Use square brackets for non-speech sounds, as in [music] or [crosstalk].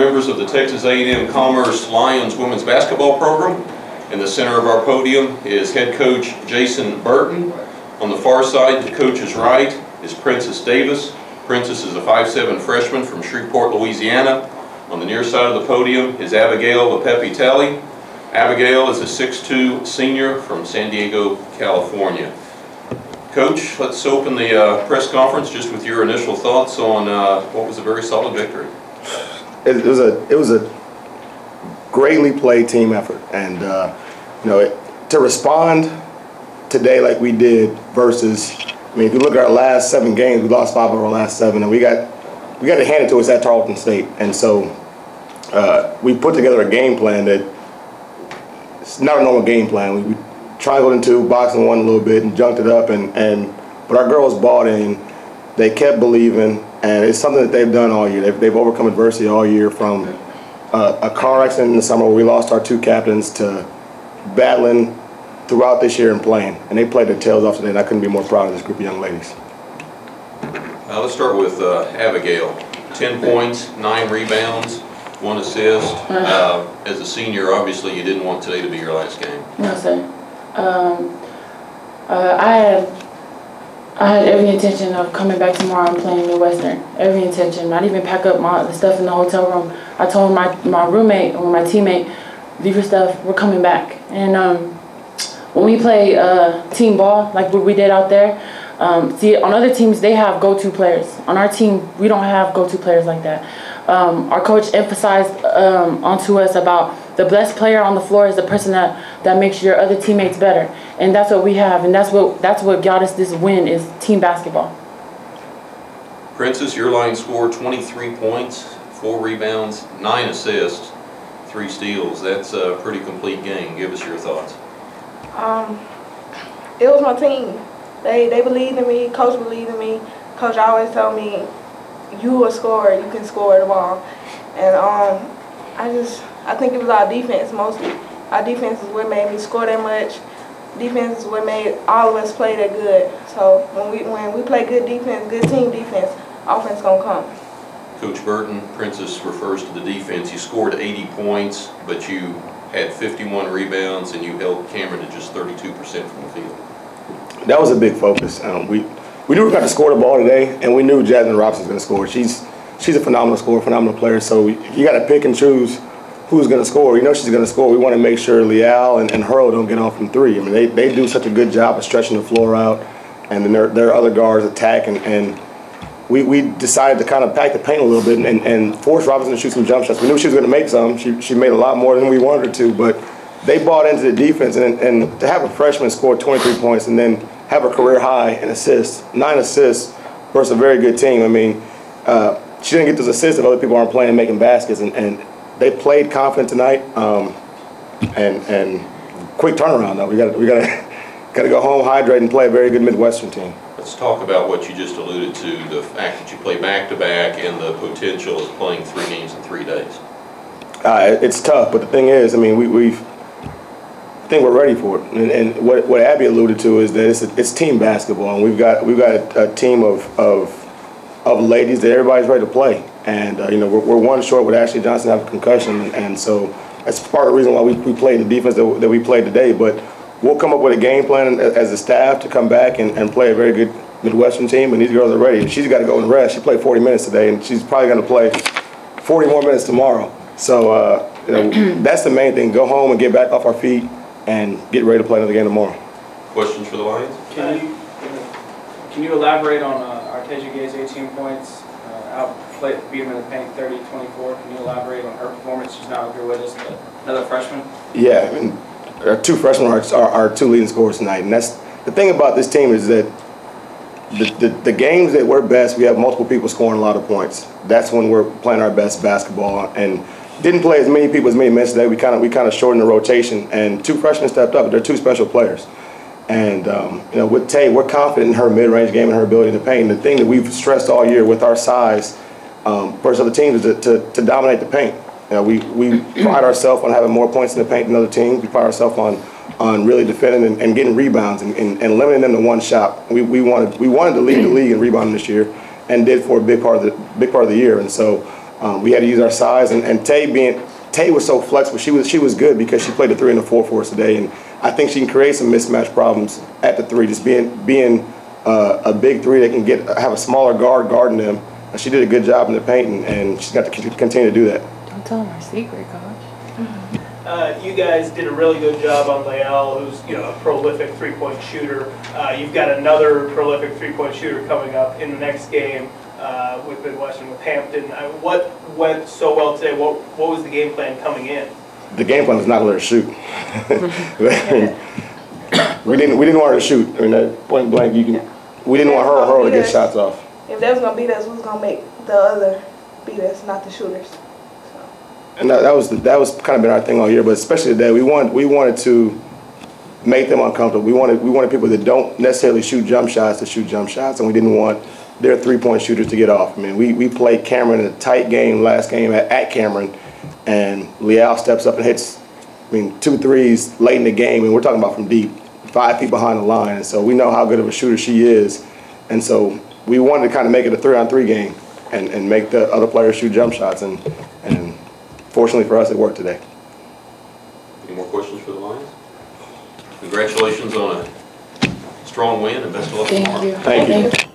members of the Texas A&M Commerce Lions women's basketball program. In the center of our podium is head coach Jason Burton. On the far side, to coach's right, is Princess Davis. Princess is a 5'7 freshman from Shreveport, Louisiana. On the near side of the podium is Abigail Leaupepe-Tele. Abigail is a 6'2 senior from San Diego, California. Coach, let's open the uh, press conference just with your initial thoughts on uh, what was a very solid victory. It, was a it was a greatly played team effort, and uh, you know it, to respond today like we did versus I mean if you look at our last seven games, we lost five of our last seven, and we got we got to hand it to us at Tarleton State, and so uh, we put together a game plan that it's not a normal game plan. We, we triangled into boxing one a little bit and junked it up, and, and but our girls bought in. They kept believing, and it's something that they've done all year. They've, they've overcome adversity all year from uh, a car accident in the summer where we lost our two captains to battling throughout this year and playing. And they played their tails off today, and I couldn't be more proud of this group of young ladies. Uh, let's start with uh, Abigail. 10 points, 9 rebounds, 1 assist. Uh, as a senior, obviously you didn't want today to be your last game. No, sir. Um, uh, I had I had every intention of coming back tomorrow and playing the Western. Every intention. Not even pack up my the stuff in the hotel room. I told my my roommate or my teammate, leave your stuff. We're coming back. And um, when we play uh, team ball like what we did out there, um, see on other teams they have go-to players. On our team we don't have go-to players like that. Um, our coach emphasized um, onto us about the best player on the floor is the person that, that makes your other teammates better. And that's what we have, and that's what that's what got us this win is team basketball. Princess, your line scored 23 points, 4 rebounds, 9 assists, 3 steals. That's a pretty complete game. Give us your thoughts. Um, it was my team. They they believed in me. Coach believed in me. Coach always told me, "You a scorer. You can score the ball." And um, I just I think it was our defense mostly. Our defense is what made me score that much. Defense is what made all of us play that good. So when we when we play good defense, good team defense, offense gonna come. Coach Burton, Princess refers to the defense. You scored 80 points, but you had 51 rebounds and you held Cameron to just 32% from the field. That was a big focus. Um, we we knew we got to score the ball today, and we knew Jasmine Robinson was going to score. She's she's a phenomenal scorer, phenomenal player. So you got to pick and choose who's going to score. You know she's going to score. We want to make sure Leal and, and Hurl don't get off from three. I mean, they, they do such a good job of stretching the floor out, and then their, their other guards attack. And, and we, we decided to kind of pack the paint a little bit and, and force Robinson to shoot some jump shots. We knew she was going to make some. She, she made a lot more than we wanted her to, but they bought into the defense. And, and to have a freshman score 23 points and then have a career high in assists, nine assists versus a very good team. I mean, uh, she didn't get those assists if other people aren't playing and making baskets. And, and they played confident tonight, um, and and quick turnaround though. We got we got to got to go home, hydrate, and play a very good Midwestern team. Let's talk about what you just alluded to, the fact that you play back-to-back and the potential of playing three games in three days. Uh, it's tough, but the thing is, I mean, we, we've I think we're ready for it. And, and what, what Abby alluded to is that it's, a, it's team basketball, and we've got we've got a, a team of, of of ladies that everybody's ready to play. And, uh, you know, we're, we're, one short with Ashley Johnson having a concussion. And, and, so that's part of the reason why we, we played the defense that, that, we played today. But we'll come up with a game plan as a staff to come back and, and play a very good Midwestern team. And these girls are ready. She's got to go and rest. She played 40 minutes today, and she's probably going to play 40 more minutes tomorrow. So uh, you know, [clears throat] that's the main thing. Go home and get back off our feet and get ready to play another game tomorrow. Questions for the Lions? Can you, can you elaborate on uh, Artesia Gay's 18 points, uh, outplayed, beat him in the paint 30-24. Can you elaborate on her performance? She's not here with us, but another freshman. Yeah, I mean, our two freshmen are, our two leading scorers tonight, and that's the thing about this team is that the, the, the, games that we're best, we have multiple people scoring a lot of points. That's when we're playing our best basketball, and didn't play as many people as many minutes today. We kind of we kind of shortened the rotation, and two freshmen stepped up. They're two special players. And um, you know, with Tay, we're confident in her mid-range game and her ability to paint. The thing that we've stressed all year with our size um, versus other teams is to, to, to dominate the paint. You know, we, we pride ourselves on having more points in the paint than other teams. We pride ourselves on on really defending and, and getting rebounds and, and, and, limiting them to one shot. We, we wanted we wanted to lead the league in rebounding this year, and did for a big part of the big part of the year. And so Um, we had to use our size, and, and Tay being Tay was so flexible. She was she was good because she played the three and the four for us today, and I think she can create some mismatch problems at the three. Just being being uh, a big three that can get have a smaller guard guarding them. And she did a good job in the paint, and, and she's got to continue to do that. Don't tell them our secret, coach. Uh, you guys did a really good job on Lael, who's you know a prolific three-point shooter. Uh, you've got another prolific three-point shooter coming up in the next game uh, with Midwestern with Hampton. Uh, what went so well today? What what was the game plan coming in? the game plan was not to let her shoot. [laughs] [laughs] we didn't we didn't want her to shoot. I mean, point blank, you can. We didn't want her or her to get shots off. If they was gonna beat us, we was gonna make the other beat us, not the shooters. So, And that, that was that was kind of been our thing all year, but especially today, we want we wanted to make them uncomfortable. We wanted we wanted people that don't necessarily shoot jump shots to shoot jump shots, and we didn't want their three point shooters to get off. I mean, we we played Cameron in a tight game last game at, at Cameron, and Leal steps up and hits. I mean, two threes late in the game, and we're talking about from deep, five feet behind the line, and so we know how good of a shooter she is, and so we wanted to kind of make it a three on three game, and, and make the other players shoot jump shots, and and fortunately for us, it worked today. Any more questions for the Lions? Congratulations on a strong win and best of luck tomorrow. Thank you. Thank you.